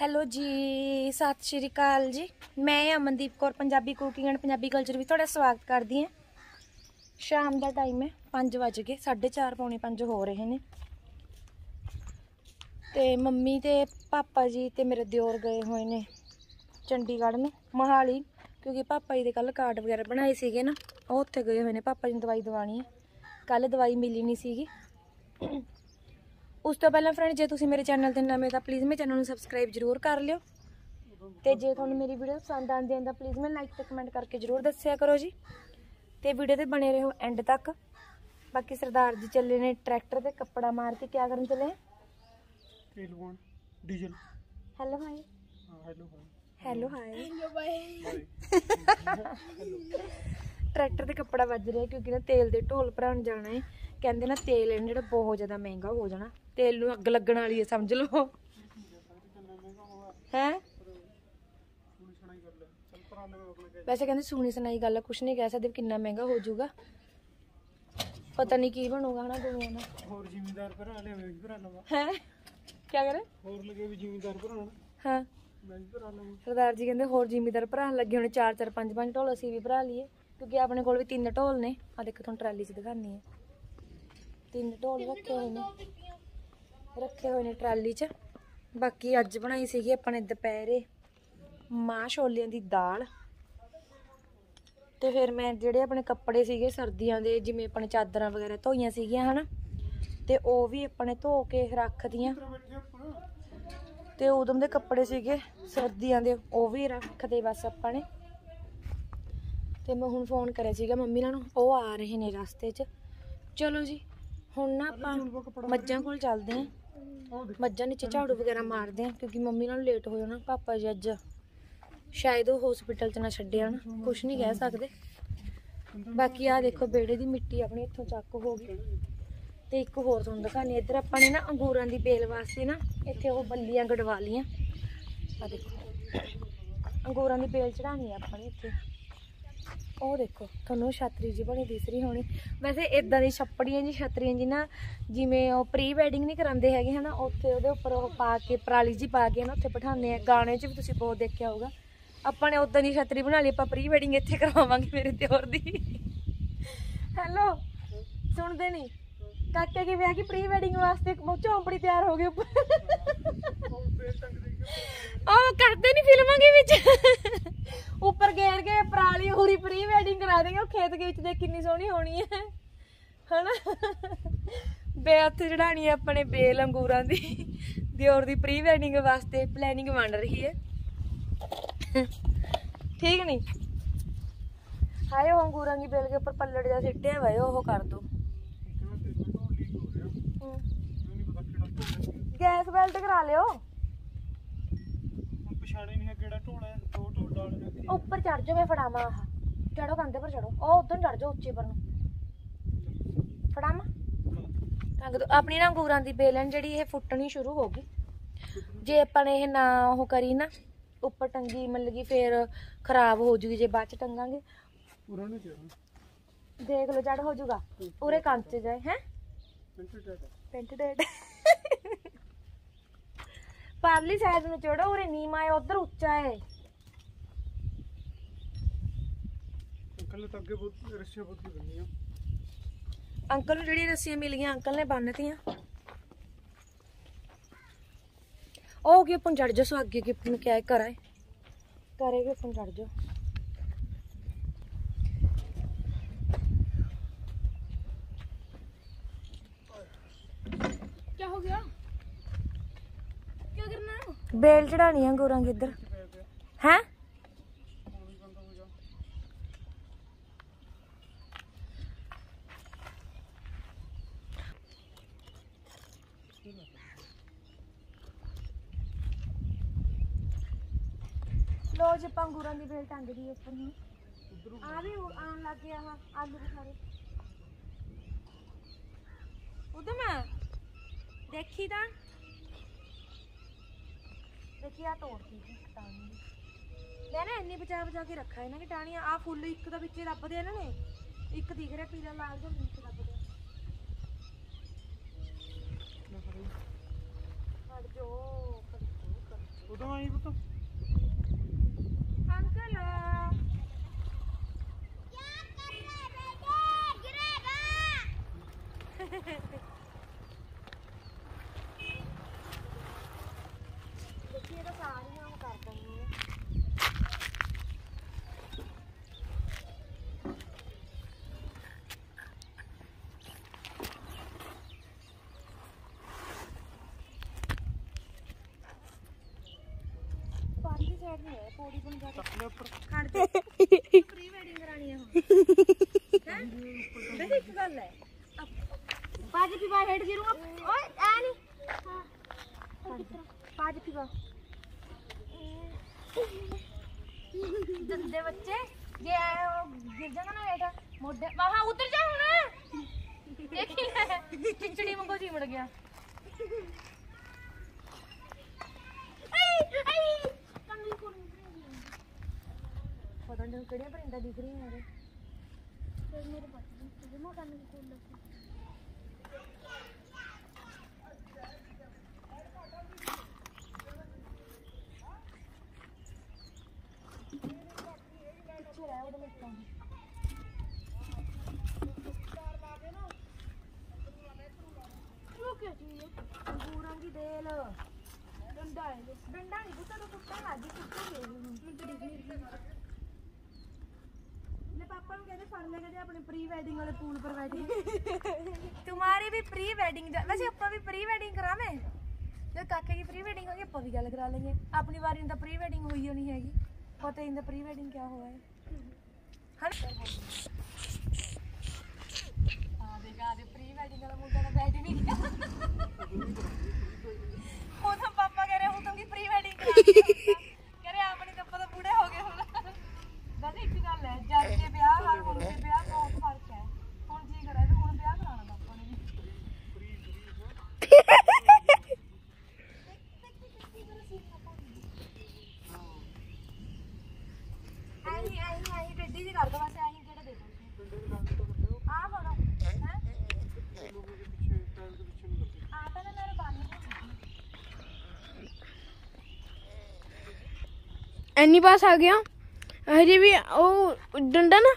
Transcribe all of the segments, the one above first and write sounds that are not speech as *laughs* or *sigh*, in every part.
Hello ਜੀ, ਸਤਿ ਸ਼੍ਰੀ ਅਕਾਲ ਜੀ। ਮੈਂ Amandeep Kaur, Punjabi cooking and Punjabi culture ਵਿੱਚ ਤੁਹਾਡਾ ਸਵਾਗਤ ਕਰਦੀ ਹਾਂ। ਸ਼ਾਮ ਦਾ ਟਾਈਮ ਹੈ 5 ਵਜ ਗਏ 4:30 ਪੌਣੇ 5 ਹੋ ਰਹੇ ਨੇ। ਤੇ ਮੰਮੀ ਤੇ ਪਾਪਾ ਜੀ ਤੇ ਮੇਰੇ ਦਿਓਰ ਗਏ ਹੋਏ ਨੇ ਚੰਡੀਗੜ੍ਹ ਨੂੰ, ਮਹਾਲੀ। ਕਿਉਂਕਿ ਪਾਪਾ ਜੀ ਦੇ ਕੱਲ ਕਾਰਡ ਵਗੈਰਾ ਬਣਾਏ ਸੀਗੇ ਨਾ, ਉਹ ਉੱਥੇ ਗਏ ਹੋਏ ਨੇ, ਪਾਪਾ ਜੀ ਨੂੰ ਦਵਾਈ ਦਵਾਣੀ ਹੈ। ਕੱਲ ਦਵਾਈ ਮਿਲੀ ਨਹੀਂ ਸੀਗੀ। ਉਸ ਤੋਂ ਪਹਿਲਾਂ ਫਰੈਂਡ ਜੇ ਤੁਸੀਂ ਮੇਰੇ ਚੈਨਲ ਤੇ ਨਵੇਂ ਤਾਂ ਪਲੀਜ਼ ਮੇਰੇ ਚੈਨਲ ਨੂੰ ਸਬਸਕ੍ਰਾਈਬ ਜ਼ਰੂਰ ਕਰ ਲਿਓ। ਤੇ ਜੇ ਤੁਹਾਨੂੰ ਮੇਰੀ ਵੀਡੀਓ ਪਸੰਦ ਆਉਂਦੀ ਹੈ ਤਾਂ ਪਲੀਜ਼ ਮੈਨੂੰ ਲਾਈਕ ਤੇ ਕਮੈਂਟ ਕਰਕੇ ਜ਼ਰੂਰ ਦੱਸਿਆ ਕਰੋ ਜੀ। ਤੇ ਵੀਡੀਓ ਤੇ ਬਣੇ ਰਹੋ ਐਂਡ ਤੱਕ। ਬਾਕੀ ਸਰਦਾਰ ਜੀ ਚੱਲੇ ਨੇ ਟਰੈਕਟਰ ਤੇ ਕੱਪੜਾ ਮਾਰ ਕੇ ਕਿਆ ਕਰਨ ਚੱਲੇ? ਤੇਲ ਪਾਉਣ ਡੀਜ਼ਲ। ਹੈਲੋ ਹਾਈ ਹਾਂ hello hello hi hi tractor ਤੇ ਕੱਪੜਾ ਵੱਜ ਰਿਹਾ ਕਿਉਂਕਿ ਨਾ ਤੇਲ ਦੇ ਢੋਲ ਭਰਾਉਣ ਜਾਣਾ ਹੈ। ਕਹਿੰਦੇ ਨਾ ਤੇਲ ਇਹਨਾਂ ਜਿਹੜਾ ਬਹੁਤ ਜ਼ਿਆਦਾ ਮਹਿੰਗਾ ਹੋ ਜਾਣਾ। ਤੇਲ ਨੂੰ ਅੱਗ ਲੱਗਣ ਵਾਲੀ ਹੈ ਸਮਝ ਲਓ। ਹੈ? ਹੁਣ ਲੈ ਵੈਸੇ ਕਹਿੰਦੇ ਸੁਣੀ ਸੁਣਾਈ ਗੱਲ ਆ, ਕੁਛ ਨਹੀਂ ਕਹਿ ਸਕਦੇ ਕਿੰਨਾ ਮਹਿੰਗਾ ਹੋ ਜਾਊਗਾ। ਪਤਾ ਨਹੀਂ ਕੀ ਬਣੂਗਾ ਹਨਾ ਦੁਨੀਆ ਦਾ ਹੋਰ ਜ਼ਿਮੀਦਾਰ ਭਰਾ ਲਿਆ ਮੈਂ ਵੀ ਭਰਾ ਲਵਾਂ। ਹੈ? ਕੀ ਕਰੇ? ਹੋਰ ਲੱਗੇ ਵੀ ਜ਼ਿਮੀਦਾਰ ਭਰਾਉਣ ਹਾਂ। ਮੈਂ ਵੀ ਭਰਾ ਲਵਾਂ। ਸਰਦਾਰ ਜੀ ਕਹਿੰਦੇ ਹੋਰ ਜ਼ਿਮੀਦਾਰ ਭਰਾ ਲੱਗੇ ਹੋਣੇ 4 4 5 5 ਢੋਲ ਅਸੀਂ ਵੀ ਭਰਾ ਲਈਏ। ਕਿਉਂਕਿ ਆਪਣੇ ਕੋਲ ਵੀ ਤਿੰਨ ਢੋਲ ਨੇ। ਆ ਦੇਖੋ ਤੁਹਾਨੂੰ ਟਰਾਲੀ 'ਚ ਦਿਖਾਉਂਦੀ ਆ ਤਿੰਨ ਢੋਲ ਰੱਖੇ ਹੋਏ ਨੇ। ਰੱਖੇ ਹੋਏ ਨੇ ਟਰਾਲੀ 'ਚ। ਬਾਕੀ ਅੱਜ ਬਣਾਈ ਸੀਗੀ ਆਪਣੇ ਦੁਪਹਿਰੇ ਮਾਂ ਛੋਲਿਆਂ ਦੀ ਦਾਲ। ਤੇ ਫਿਰ ਮੈਂ ਜਿਹੜੇ ਆਪਣੇ ਕੱਪੜੇ ਸੀਗੇ ਸਰਦੀਆਂ ਦੇ ਜਿਵੇਂ ਆਪਣੇ ਚਾਦਰਾਂ ਵਗੈਰਾ ਧੋਈਆਂ ਸੀਗੀਆਂ ਹਨਾ? ਤੇ ਉਹ ਵੀ ਆਪਣੇ ਧੋ ਕੇ ਰੱਖਦੀਆਂ ਤੇ ਉਦੋਂ ਦੇ ਕੱਪੜੇ ਸੀਗੇ ਸਰਦੀਆਂ ਦੇ ਉਹ ਵੀ ਰੱਖਦੇ ਬਸ ਆਪਾਂ ਨੇ। ਤੇ ਮੈਂ ਹੁਣ ਫੋਨ ਕਰਿਆ ਸੀਗਾ ਮੰਮੀ ਨਾਲ ਉਹ ਆ ਰਹੇ ਨੇ ਰਸਤੇ 'ਚ। ਚਲੋ ਜੀ ਹੁਣ ਨਾ ਆਪਾਂ ਮੱਝਾਂ ਕੋਲ ਚੱਲਦੇ ਆਂ ਦੇਖ ਮੱਝਾਂ ਨੀਚੇ ਝਾੜੂ ਵਗੈਰਾ ਮਾਰਦੇ ਆ, ਕਿਉਂਕਿ ਮੰਮੀ ਨਾਲ ਲੇਟ ਹੋ ਜਾਣਾ, ਪਾਪਾ ਜੀ ਅੱਜ ਸ਼ਾਇਦ ਉਹ ਹਸਪੀਟਲ 'ਚ ਨਾ ਛੱਡਿਆ ਨਾ ਕੁਝ ਨਹੀਂ ਕਹਿ ਸਕਦੇ। ਬਾਕੀ ਆ ਦੇਖੋ, ਬੇੜੇ ਦੀ ਮਿੱਟੀ ਆਪਣੀ ਇੱਥੋਂ ਚੱਕ ਹੋ ਗਈ। ਤੇ ਇੱਕ ਹੋਰ ਤੁਹਾਨੂੰ ਦਿਖਾਣੀ ਇੱਧਰ ਆਪਾਂ ਨੇ ਨਾ ਅੰਗੂਰਾਂ ਦੀ ਬੇਲ ਵਾਸਤੇ ਨਾ, ਇੱਥੇ ਉਹ ਬੱਲੀਆਂ ਗੜਵਾ ਲੀਆਂ ਆ ਦੇਖੋ। ਅੰਗੂਰਾਂ ਦੀ ਬੇਲ ਚੜਾਣੀ ਆ ਆਪਾਂ ਨੇ ਇੱਥੇ। ਉਹ ਦੇਖੋ ਤੁਹਾਨੂੰ ਛਤਰੀ ਜੀ ਬਣੀ ਦਿਸ ਰਹੀ ਹੋਣੀ। ਵੈਸੇ ਇਦਾਂ ਦੀ ਛੱਪੜੀਆਂ ਜੀ ਛਤਰੀਆਂ ਜੀ ਨਾ ਜਿਵੇਂ ਉਹ ਪ੍ਰੀ ਵੈਡਿੰਗ ਨਹੀਂ ਕਰਾਉਂਦੇ ਹੈਗੇ ਹਨਾ ਉੱਥੇ ਉਹਦੇ ਉੱਪਰ ਉਹ ਪਾ ਕੇ ਪਰਾਲੀ ਜੀ ਪਾ ਕੇ ਨਾ ਉੱਥੇ ਬਿਠਾਉਂਦੇ ਆ। ਗਾਣੇ 'ਚ ਵੀ ਤੁਸੀਂ ਬਹੁਤ ਦੇਖਿਆ ਹੋਊਗਾ। ਆਪਾਂ ਨੇ ਉਦਾਂ ਦੀ ਛਤਰੀ ਬਣਾ ਲਈ ਆਪਾਂ ਪ੍ਰੀ ਵੈਡਿੰਗ ਇੱਥੇ ਕਰਵਾਵਾਂਗੇ ਮੇਰੇ ਦਿਓਰ ਦੀ। ਹੈਲੋ ਸੁਣਦੇ ਨਹੀਂ ਕਾਕੇ ਕੀ ਵਿਆਹ ਕੀ ਪ੍ਰੀ ਵੈਡਿੰਗ ਵਾਸਤੇ ਇੱਕ ਝੌਂਪੜੀ ਤਿਆਰ ਹੋ ਗਈ ਉੱਪਰ? ਉਹ ਕਰਦੇ ਨਹੀਂ ਫਿਲਮਾਂ ਦੇ ਵਿੱਚ। ਉੱਪਰ ਗੇਰ ਕੇ ਪਰਾਲੀ ਹੋਰੀ ਪ੍ਰੀ ਵੈਡਿੰਗ ਕਰਾ ਦੇਂਗੇ ਉਹ ਖੇਤ ਦੇ ਵਿੱਚ ਦੇਖ ਕਿੰਨੀ ਸੋਹਣੀ ਹੋਣੀ ਹੈ। ਹਨਾ? ਬੇਅੱਥ ਚੜਾਣੀ ਹੈ ਆਪਣੇ ਬੇਲ ਅੰਗੂਰਾਂ ਦੀ। ਦਿਓਰ ਦੀ ਪ੍ਰੀ ਵੈਡਿੰਗ ਵਾਸਤੇ ਪਲੈਨਿੰਗ ਬਣ ਰਹੀ ਹੈ। ਠੀਕ ਨਹੀਂ ਹਾਏ ਉਹ ਅੰਗੂਰਾਂ ਦੀ ਬੇਲ ਦੇ ਉੱਪਰ ਪੱਲੜ ਜਿਹਾ ਸਿੱਟਿਆ ਹੋਇਆ ਉਹ ਕਰ ਦੋ। ਗੈਸ ਬੈਲਟ ਕਰਾ ਲਿਓ ਹੁਣ ਪਛਾਣੇ ਨਹੀਂ ਹੈ ਕਿਹੜਾ ਢੋਲ ਹੈ ਦੋ ਢੋਲ ਡਾਲ ਰੱਖੇ ਉੱਪਰ ਚੜ ਜਾਓ ਮੈਂ ਫੜਾਵਾਂ ਆਹ। ਚੜੋ ਕੰਧੇ ਪਰ ਚੜੋ ਉਹ ਉਧਰ ਚੜ ਜਾਓ ਉੱਚੇ ਪਰ ਨੂੰ। ਫੜਾਵਾਂ? ਰੰਗ ਦੋ ਆਪਣੀ ਨਾ ਅੰਗੂਰਾਂ ਦੀ ਬੇਲਣ ਜਿਹੜੀ ਇਹ ਫੁੱਟਣੀ ਸ਼ੁਰੂ ਹੋ ਗਈ। ਜੇ ਆਪਾਂ ਨੇ ਇਹ ਨਾ ਉਹ ਕਰੀ ਨਾ ਉੱਪਰ ਟੰਗੀ ਮਤਲਬ ਕਿ ਫੇਰ ਖਰਾਬ ਹੋ ਜੂਗੀ ਜੇ ਬਾਅਦ ਚ ਟੰਗਾਂਗੇ। ਪੂਰਾ ਨਹੀਂ ਚਾਹਾਂ ਦੇਖ ਲਓ ਚੜ ਹੋ ਜੂਗਾ। ਪੂਰੇ ਕੰਨ ਚ ਜਾਏ ਹੈ? ਪੈਂਟ ਡੇਟ ਪਾਰਲੀ ਸਾਈਡ ਨੂੰ ਚੜੋ ਉਰੇ ਨੀਮਾ ਹੈ ਉਧਰ ਉੱਚਾ ਹੈ ਅੰਕਲ ਨੇ ਤਾਂ ਅੱਗੇ ਬਹੁਤ ਰੱਸ਼ੀਆਂ ਬਹੁਤ ਬੰਨੀ ਆ ਅੰਕਲ ਨੂੰ ਜਿਹੜੀ ਰੱਸੀਆਂ ਮਿਲ ਗਈਆਂ ਅੰਕਲ ਨੇ ਬੰਨਤੀਆਂ। ਉਹ ਕਿ ਪੁੰ ਚੜ ਜਾ ਸੋ ਅੱਗੇ ਕਿ ਪੁੰ ਕਿਆ ਕਰਾਏ ਕਰੇਗੇ ਪੁੰ ਚੜ ਜਾ ਬੇਲ ਚੜਾਣੀ ਆ ਅੰਗੂਰਾਂ ਦੀ ਇੱਧਰ। ਪੈ ਪਿਆ ਹੈ? ਲੋ ਜੇ, ਆਪਾਂ ਦੀ ਬੇਲ ਟੰਗ ਦੀ ਉੱਪਰ ਨੂੰ। ਆ ਵੀ ਉਹ ਲੱਗ ਗਿਆ ਆਹ ਆਲੂ ਬੁਖਾਰੇ। ਉਦੋਂ ਦੇਖੀ ਤਾਂ? ਦੇਖੀ ਆ ਤੋੜਦੀ ਸੀ ਟਾਣੀ ਮੈਂ ਨਾ। ਇੰਨੀ ਬਚਾ ਬਚਾ ਕੇ ਰੱਖਾ ਇਹਨਾਂ ਦੀ ਟਾਣੀਆਂ ਆ ਫੁੱਲ ਇੱਕ ਦਾ ਵਿੱਚ ਲੱਭਦੇ ਇਹਨਾਂ ਨੇ ਇੱਕ ਦਿਖ ਰਿਹਾ ਪੀਲਾ ਲਾਲ ਜਿਹਾ ਵਿੱਚ ਲੱਭਦੇ ਹਟ ਜੋ ਤਾਂ ਆਈ ਪੁੱਤ। ਅੰਕਲ। ਦੇਖੀਏ *laughs* ਤਾਂ ਸਾਰੀਆਂ ਉਹ ਕਰ ਦਿੰਦੀ ਹੈ ਪਾਰਟੀ ਸਾਈਡ ਨਹੀਂ ਹੈ ਪੌੜੀ ਬਣ ਜਾ ਕੇ ਆਪਣੇ ਉੱਪਰ ਖੜ ਜਾ ਪ੍ਰੀ ਵੈਡਿੰਗ ਕਰਾਣੀ ਹੈ ਹੁਣ ਹੈ ਵੈਸੇ ਇੱਕ ਗੱਲ ਹੈ ਪਾਜ ਪੀਵਾ ਹੇਡ ਗਿਰੂਗਾ ਓਏ ਆ ਨਹੀਂ ਪਾਜ ਪੀਵਾ ਦੰਦੇ ਬੱਚੇ ਜੇ ਐਂ ਉਹ ਗਿਰ ਜਾਣਾ ਨਾ ਹੇਠ ਮੋਢੇ ਵਾਹ ਉਤਰ ਜਾ ਹੁਣ ਦੇਖੀ ਲੈ ਚਿਚੜੀ ਵਾਂਗੂ ਚਿਮੜ ਗਿਆ ਆਈ ਆਈ ਕੰਨੀ ਕੋਲ ਪਤਾ ਨਹੀਂ ਕਿਹੜੀਆਂ ਪਰਿੰਦਾਂ ਦਿਖ ਰਹੀਆਂ ਯਾਰ ਫਿਰ ਮੇਰੇ ਪਤਾ ਜਮਾ ਕਰਨ ਦੀ ਕੋਲ ਲੱਗੀ ਪਿੱਛੇ ਰਹਿ ਉਹਦੇ ਵਿੱਚ ਤਾਂ ਉਹ ਕਿਆ ਚੀਜ਼ ਹੈ ਅੰਗੂਰਾਂ ਦੀ ਦੇਲ ਡੰਡਾ ਹੈ ਡੰਡਾ ਨਹੀਂ ਪੁੱਤਾ ਤਾਂ ਕੁੱਤਾ ਲੱਗੀ ਕੁੱਤਾ ਦੇ ਹੁਣ ਨੇ ਪਾਪਾ ਨੂੰ ਕਹਿੰਦੇ ਫੜ ਲੈ ਕਹਿੰਦੇ ਆਪਣੇ ਪ੍ਰੀ ਵੈਡਿੰਗ ਵਾਲੇ ਪੂਲ ਪਰ ਵੈਡਿੰਗ तुम्हारी भी प्री वेडिंग वैसे अपा भी प्री वेडिंग करावे जब काके की प्री वेडिंग होगी अपा भी गल करा लेंगे अपनी बारी इंदा प्री वेडिंग हुई होनी हैगी पता इंदा प्री वेडिंग क्या हुआ है हाँ हाँ ਐਨੀ ਪਾਸ ਆ ਗਿਆ। ਹਜੇ ਵੀ ਉਹ ਡੰਡਾ ਨਾ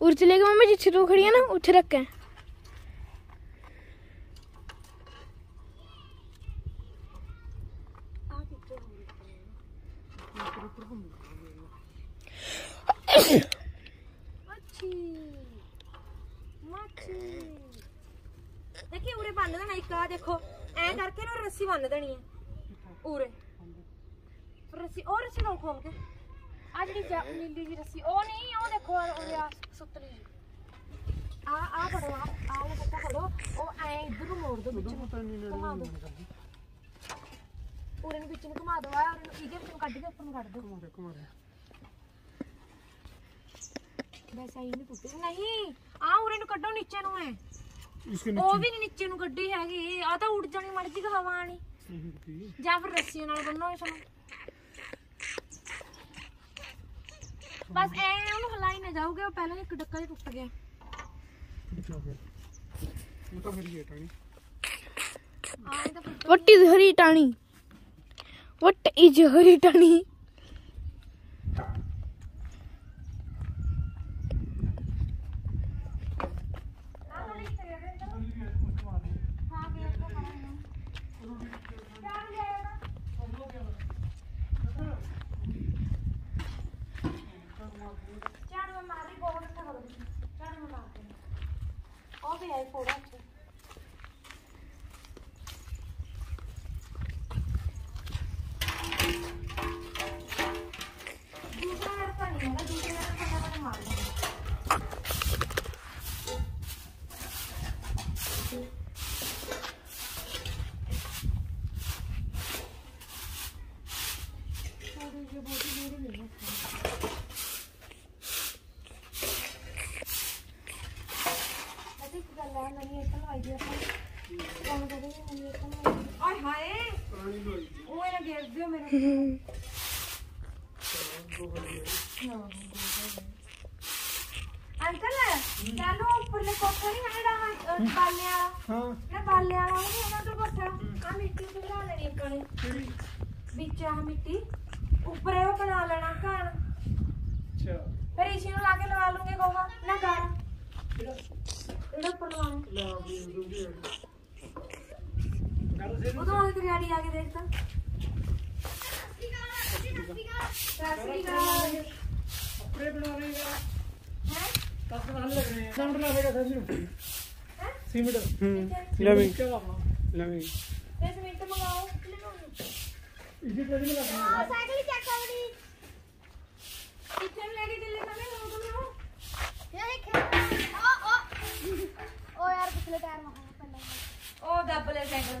ਉਰ ਚਲੇ ਗਿਆ ਮੰਮੀ ਜਿੱਥੇ ਤੂੰ ਖੜੀ ਆ ਨਾ, ਉੱਥੇ ਰੱਖਿਆ। ਮੱਛੀ ਮੱਛੀ ਦੇਖੀ ਉਰੇ ਬੰਨ ਦੇਣਾ ਇੱਕ ਆ ਦੇਖੋ। ਐ ਕਰਕੇ ਨਾ ਰੱਸੀ ਬੰਨ ਦੇਣੀ ਹੈ ਉਰੇ। ਰੱਸੀ ਉਹ ਰੱਸੀ ਨਾਲ ਖੋਲ ਕੇ। ਆ ਜਿਹੜੀ ਜਾ- ਨੀਲੀ ਜੀ ਰੱਸੀ। ਉਹ ਨਹੀਂ ਉਹ ਦੇਖੋ ਉਰੇ ਆ ਸੁਤਲੀ ਜੀ ਆ ਆ ਫੜੋ ਆ ਆ ਉਹ ਪੱਤਾ ਫੜੋ। ਉਹ ਐ ਇਧਰ ਨੂੰ ਮੋੜ ਦੋ ਵਿੱਚ ਨੂੰ ਪਤਾ ਨਹੀਂ ਨੇੜੇ ਘੁਮਾ ਨਹੀਂ ਦਿਓ। ਕਰਦੀ ਉਰੇ ਨੂੰ ਵਿੱਚ ਨੂੰ ਘੁਮਾ ਦੋ ਆ ਉਰੇ ਨੂੰ ਇਹਦੇ ਵਿੱਚ ਨੂੰ ਕੱਢ ਕੇ ਉੱਪਰ ਨੂੰ ਕੱਢ ਦੋ ਘੁਮਾ ਦੇ ਘੁਮਾ ਦੇ ਵੈਸੇ ਆਈ ਨਹੀਂ ਪੁੱਤੇ। ਨਹੀਂ ਆ ਉਰੇ ਨੂੰ ਕੱਢੋ ਨੀਚੇ ਨੂੰ ਐ। ਉਹ ਵੀ ਨਹੀਂ ਨੀਚੇ ਨੂੰ ਕੱਢੀ ਹੈਗੀ। ਆ ਤਾਂ ਉੱਡ ਜਾਣੀ ਮੜ ਜੀ ਹਵਾ ਆਣੀ। ਜਾਂ ਫਿਰ ਰੱਸੀਆਂ ਨਾਲ ਬੰਨੋ ਇਸ ਨੂੰ। ਬਸ ਐ ਉਹਨੂੰ ਹਲਾਈ ਨਾ ਜਾਊਗਾ ਉਹ ਪਹਿਲਾਂ ਇੱਕ ਡੱਕਾ ਜਿਹਾ ਟੁੱਟ ਗਿਆ। ਹੋ ਇਹ ਤਾਂ ਮੇਰੀ ਗੇਟ ਆਣੀ ਆ ਇਹ ਤਾਂ ਪੁੱਤ what is Hari ਟਾਣੀ? What is ਹਰੀ ਟਾਣੀ ਹਾਂ ਗੇਟ ਤੋਂ ਖੜਾ ਹੈ ਚਾਰ ਜਾਏਗਾ ਚਾਰ ਮੈਂ ਮਾਰੀ ਬਹੁਤ ਅੱਛਾ ਹੋ ਗਿਆ ਚਾਰ ਮੈਂ ਮਾਰ ਦੇ ਉਹ ਵੀ ਫੋੜਾ ਅੰਕਲ ਚਾਲੋ ਉੱਪਰਲੇ ਕੋਠਾ ਨਹੀਂ ਹੈ ਜਿਹੜਾ ਆਹ ਬਾਲਿਆਂ ਹਾਂ। ਨਾ ਬਾਲਿਆਂ ਵਾਲਾ ਉਹ ਨਹੀਂ ਉਹਨਾਂ ਤੋਂ ਕੋਠਾ? ਆ ਮਿੱਟੀ ਤੋਂ ਬਣਾ ਲੈਣੀ ਆਪਾਂ ਨੇ ਵਿੱਚ ਆਹ ਮਿੱਟੀ। ਉੱਪਰ ਇਹ ਬਣਾ ਲੈਣਾ ਘਣ। ਅੱਛਾ। ਫਿਰ ਇਸੀ ਨੂੰ ਲਾ ਕੇ ਲਵਾ ਲੂੰਗੇ ਗੋਹਾ। ਨਾ ਗਾਣਾ। ਇਹਦਾ ਉੱਪਰ ਲਵਾਉਣਾ ਲੈ ਵੀ ਹੈ ਸੇ ਉਦੋਂ ਉਹਦੀ ਡੈਡੀ ਆ ਕੇ ਦੇਖਦਾ ਕੱਪੜੇ ਬਣਾ ਰਹੇ ਹੈ ਕੱਪ ਨਾਲ ਲੱਗਣੇ ਆ ਸੰਡ ਲਾਵੇਗਾ ਸੰਜੂ ਸੀਮਿੰਟ ਲਵਿੰਗ ਕਿਆ ਆਪਣਾ ਲਵਿੰਗ ਤੇ ਸਮਿੰਟ ਮੰਗਾਓ ਇਸੇ ਤੇ ਨਹੀਂ ਲੱਗਣਾ ਸਾਈਕਲ ਚੈੱਕ ਕਰੀ ਕਿੱਥੇ ਨੂੰ ਲੈ ਕੇ ਚੱਲੇ ਸਮੇਂ ਨੂੰ ਤੁਹਾਨੂੰ ਇਹ ਖੇਡ ਓ ਓ ਓ ਯਾਰ ਪਿਛਲੇ ਟਾਇਰ ਮਾ ਪਹਿਲਾਂ ਉਹ ਦੱਬ ਲੈ ਸਾਈਕਲ।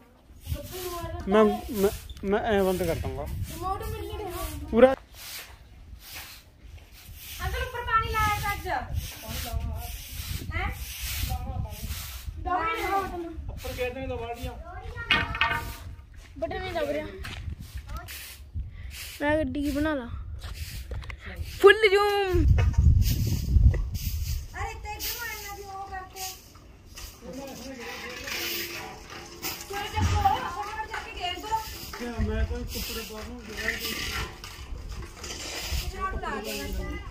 मैं मैं मैं ऐ बंद कर दूंगा रिमोट मिल नहीं रहा पूरा अंदर ऊपर पानी लाया था आज हैं दवाई नहीं ऊपर कहते हैं दबा दिया बटन नहीं दब रहा मैं गड्डी की बना ला फुल जूम ਮੈਂ ਤਾਂ ਕੱਪੜੇ ਪਾ ਦੂੰ ਜਿਹੜਾ झाड़ू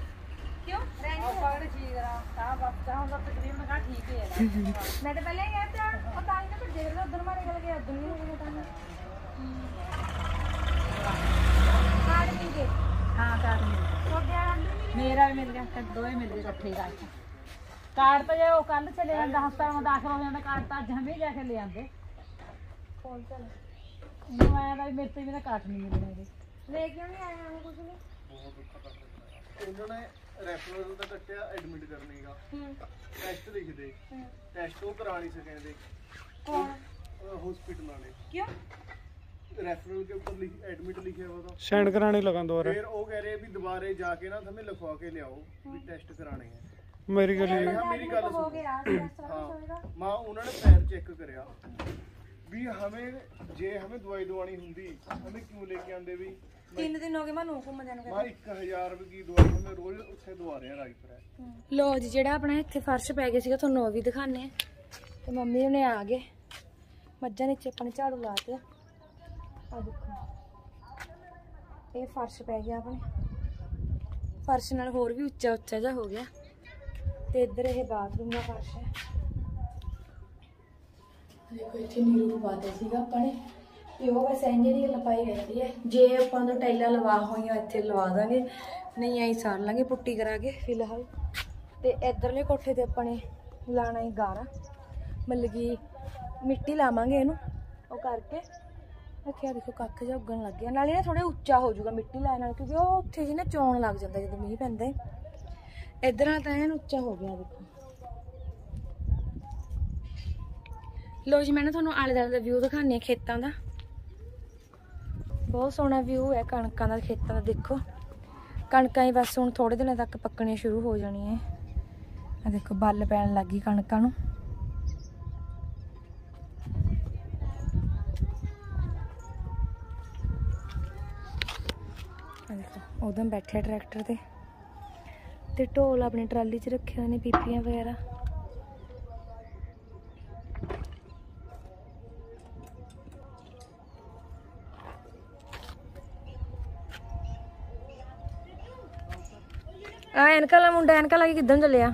නැට බලේ යත්‍රා ඔතාන්නට දෙරල උදුරුම එකලගේ අදුන්නේ මොකද තන්න කාඩ මිල්ගේ हाँ कार्ड मिल मेरा भी मिल गया दो ही मिल गए इकट्ठे कार्ड कार्ड तो जो कल चले जाते हस्पताल में दाखिल हो जाता कार्ड तो अज हमें जाके ले आते। आया था मेरे तो मेरा कार्ड नहीं मिल रहा ले क्यों नहीं आया कुछ नहीं तो उन्होंने रेफरल तो कटिया एडमिट ਟੈਸਟ ਲਿਖਦੇ। ਟੈਸਟ ਉਹ ਕਰਾ ਨਹੀਂ ਸਕੇ ਦੇ ਕੌਣ? ਹਸਪੀਟਲ ਵਾਲੇ। ਕਿਉਂ? ਰੈਫਰਲ ਕੇ ਉੱਪਰ ਲਿਖ ਐਡਮਿਟ ਲਿਖਿਆ ਹੋਇਆ ਤਾਂ ਸੈਂਡ ਕਰਾਣੇ ਲਗਾਂ ਦੁਬਾਰਾ ਫਿਰ ਉਹ ਕਹਿ ਰਹੇ ਵੀ ਦੁਬਾਰੇ ਜਾ ਕੇ ਨਾ ਤੁਹਾਨੂੰ ਲਿਖਵਾ ਕੇ ਲਿਆਓ ਵੀ ਟੈਸਟ ਕਰਾਣੇ ਆ। ਮੇਰੀ ਗੱਲ ਇਹ ਮੇਰੀ ਗੱਲ ਹੋ ਗਿਆ ਮਾਂ ਉਹਨਾਂ ਨੇ ਪੈਰ ਚੈੱਕ ਕਰਿਆ। ਵੀ ਹਮੇ ਜੇ ਹਮੇ ਦਵਾਈ ਦਵਾਣੀ ਹੁੰਦੀ ਹਮੇ ਕਿਉਂ ਲੈ ਕੇ ਆਂਦੇ ਵੀ? ਤਿੰਨ ਦਿਨ ਹੋ ਗਏ ਮੈਨੂੰ ਘੁੰਮ ਜਾਣ ਮਾਂ 1000 ਰੁਪਏ ਦੀ ਦਵਾਈ ਹਮੇ ਰੋਜ਼ ਉੱਥੇ ਦਵਾ ਰਹੇ ਰਾਜਪੁਰਾ ਲੋ ਜੀ ਜਿਹੜਾ ਆਪਣਾ ਇੱਥੇ ਫਰਸ਼ ਪੈ ਗਿਆ ਸੀਗਾ ਤੁਹਾਨੂੰ ਉਹ ਵੀ ਦਿਖਾਣੇ ਆ। ਤੇ ਮੰਮੀ ਉਹਨੇ ਆ ਗਏ। ਮੱਝਾਂ ਨੀਚੇ ਆਪਣੇ ਝਾੜੂ ਲਾ ਤੇ ਆ। ਦੇਖੋ। ਇਹ ਫਰਸ਼ ਪੈ ਗਿਆ ਆਪਣੇ। ਫਰਸ਼ ਨਾਲ ਹੋਰ ਵੀ ਉੱਚਾ ਉੱਚਾ ਜਿਹਾ ਹੋ ਗਿਆ। ਤੇ ਇੱਧਰ ਇਹ ਬਾਥਰੂਮ ਦਾ ਫਰਸ਼ ਹੈ। ਦੇਖੋ ਇੱਥੇ ਨੀਰੂ ਨੂੰ ਪਾਤੇ ਸੀਗਾ ਆਪਾਂ ਨੇ। ਤੇ ਉਹ ਬਸ ਇੰਜੇ ਦੀ ਲਪਾਈ ਰਹਿੰਦੀ ਹੈ ਜੇ ਆਪਾਂ ਤੋਂ ਟਾਈਲਾਂ ਲਵਾ ਹੋਈਆਂ, ਇੱਥੇ ਲਵਾ ਦਾਂਗੇ। ਨਹੀਂ, ਐਂ ਸਾਰ ਲਾਂਗੇ, ਪੁੱਟੀ ਕਰਾ ਕੇ, ਫਿਲਹਾਲ। ਤੇ ਇਧਰਲੇ ਕੋਠੇ ਤੇ ਆਪਾਂ ਨੇ ਲਾਣਾ ਹੀ ਗਾਰਾ। ਮਤਲਬ ਕਿ ਮਿੱਟੀ ਲਾਵਾਂਗੇ ਇਹਨੂੰ, ਉਹ ਕਰਕੇ। ਰੱਖਿਆ, ਦੇਖੋ, ਕੱਖ ਜਿਹਾ ਉੱਗਣ ਲੱਗ ਗਿਆ। ਨਾਲੇ ਨਾ ਥੋੜਾ ਉੱਚਾ ਹੋ ਜਾਊਗਾ ਮਿੱਟੀ ਲਾਇਆ ਨਾਲ, ਕਿਉਂਕਿ ਉਹ ਉੱਥੇ ਜੀ ਨਾ ਚੌਣ ਲੱਗ ਜਾਂਦਾ ਜਦੋਂ ਮੀਂਹ ਪੈਂਦਾ ਹੈ ਇਧਰ ਨਾਲ ਤਾਂ ਐਨ ਉੱਚਾ ਹੋ ਗਿਆ, ਦੇਖੋ। ਲੋ ਜੀ, ਮੈਂ ਨਾ ਤੁਹਾਨੂੰ ਆਲੇ ਦੁਆਲੇ ਦਾ ਵਿਊ ਦਿਖਾਉਂਦੀ ਹਾਂ ਖੇਤਾਂ ਦਾ। ਬਹੁਤ ਸੋਹਣਾ ਵਿਊ ਹੈ ਕਣਕਾਂ ਦਾ, ਖੇਤਾਂ ਦਾ, ਦੇਖੋ। ਕਣਕਾਂ ਹੀ ਬਸ ਹੁਣ ਥੋੜੇ ਦਿਨਾਂ ਤੱਕ ਪੱਕਣੀਆਂ ਸ਼ੁਰੂ ਹੋ ਜਾਣੀਆਂ। ਆ ਦੇਖੋ, ਬੱਲ ਪੈਣ ਲੱਗੀ ਕਣਕਾਂ ਨੂੰ। ਉਦੋਂ ਬੈਠੇ ਟਰੈਕਟਰ ਤੇ। ਤੇ ਢੋਲ ਆਪਣੀ ਟਰਾਲੀ 'ਚ ਰੱਖੇ ਹੋਏ ਨੇ, ਪੀਪੀਆਂ ਵਗੈਰਾ। ਐਨਕਾਂ ਵਾਲਾ ਮੁੰਡਾ ਐਨਕਾਂ ਲਾ ਕੇ ਕਿੱਦਾਂ ਨੂੰ ਚੱਲਿਆ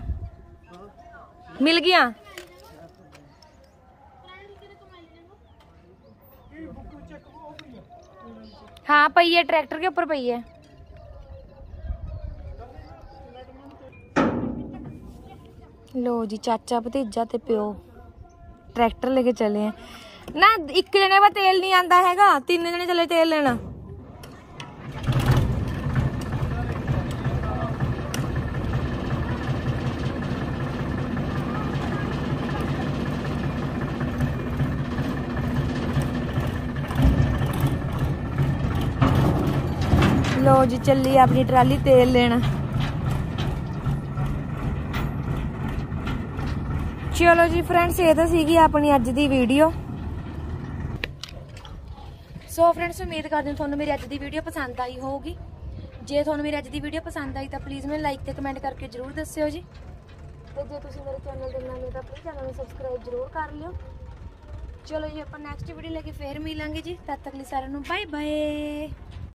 ਮਿਲ ਗਿਆ हाँ पई है ट्रैक्टर के ऊपर पई है लो जी चाचा भतीजा ਤੇ ਪਿਓ ਟਰੈਕਟਰ ਲੈ ਕੇ ਚੱਲੇ ਆ ਨਾ ਇੱਕ ਜਣੇ ਵਾ ਤੇਲ ਨਹੀਂ ਆਂਦਾ ਹੈਗਾ ਤਿੰਨ ਜਣੇ ਚੱਲੇ ਤੇਲ ਲੈਣਾ ਲੋ ਜੀ, ਚੱਲੀ ਆਪਣੀ ਟਰਾਲੀ ਤੇਲ ਲੈਣ। ਚਲੋ ਜੀ ਫਰੈਂਡਸ, ਇਹ ਤਾਂ ਸੀਗੀ ਆਪਣੀ ਅੱਜ ਦੀ ਵੀਡੀਓ। ਸੋ ਫਰੈਂਡਸ ਉਮੀਦ ਕਰਦੇ ਹਾਂ ਤੁਹਾਨੂੰ ਮੇਰੀ ਅੱਜ ਦੀ ਵੀਡੀਓ ਪਸੰਦ ਆਈ ਹੋਊਗੀ। ਜੇ ਤੁਹਾਨੂੰ ਮੇਰੀ ਅੱਜ ਦੀ ਵੀਡੀਓ ਪਸੰਦ ਆਈ, ਤਾਂ ਪਲੀਜ਼ ਮੈਨੂੰ ਲਾਈਕ ਤੇ ਕਮੈਂਟ ਕਰਕੇ ਜਰੂਰ ਦੱਸਿਓ ਜੀ। ਤੇ ਜੇ ਤੁਸੀਂ ਮੇਰੇ ਚੈਨਲ ਦੇ ਨਵੇਂ ਤਾਂ ਪਲੀਜ਼ ਚੈਨਲ ਨੂੰ ਸਬਸਕ੍ਰਾਈਬ ਜਰੂਰ ਕਰ ਲਿਓ। ਚਲੋ ਜੀ, ਆਪਾਂ ਨੈਕਸਟ ਵੀਡੀਓ ਲੈ ਕੇ ਫੇਰ ਮਿਲਾਂਗੇ ਜੀ। ਤਦ ਤੱਕ ਲਈ ਸਾਰਿਆਂ ਨੂੰ ਬਾਏ ਬਾਏ